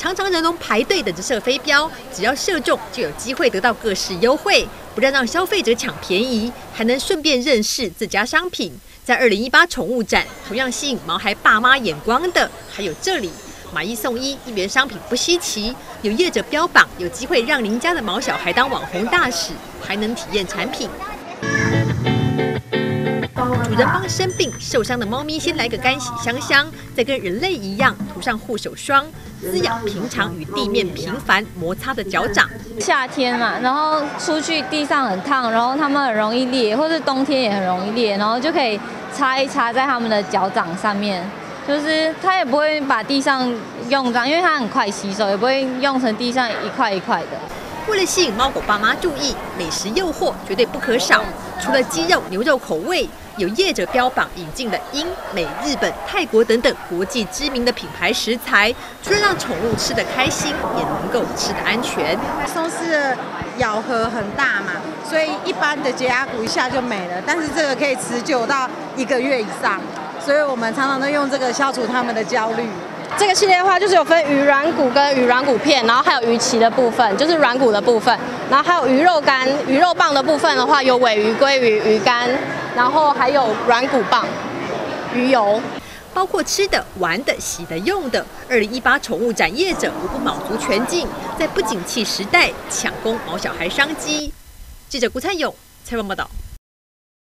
常常人龙排队等着射飞镖，只要射中就有机会得到各式优惠，不但让消费者抢便宜，还能顺便认识自家商品。在二零一八宠物展，同样吸引毛孩爸妈眼光的，还有这里买一送一，一元商品不稀奇。有业者标榜，有机会让邻家的毛小孩当网红大使，还能体验产品。主人帮生病受伤的猫咪先来个干洗香香，再跟人类一样涂上护手霜，滋养平常与地面频繁摩擦的脚掌。夏天嘛，然后出去地上很烫，然后它们很容易裂，或是冬天也很容易裂，然后就可以擦一擦在它们的脚掌上面，就是它也不会把地上用脏，因为它很快吸收，也不会用成地上一块一块的。为了吸引猫狗爸妈注意，美食诱惑绝对不可少。除了鸡肉、牛肉口味，有业者标榜引进的英美、日本、泰国等等国际知名的品牌食材，除了让宠物吃得开心，也能够吃得安全。松狮的咬合很大嘛，所以一般的洁牙骨一下就没了，但是这个可以持久到一个月以上，所以我们常常都用这个消除他们的焦虑。这个系列的话，就是有分鱼软骨跟鱼软骨片，然后还有鱼鳍的部分，就是软骨的部分，然后还有鱼肉干、鱼肉棒的部分的话，有尾鱼、鲑鱼、鱼干，然后还有软骨棒、鱼油，包括吃的、玩的、洗的、用的。二零一八宠物展业者无不卯足全劲，在不景气时代抢攻毛小孩商机。记者顾灿勇采访报道。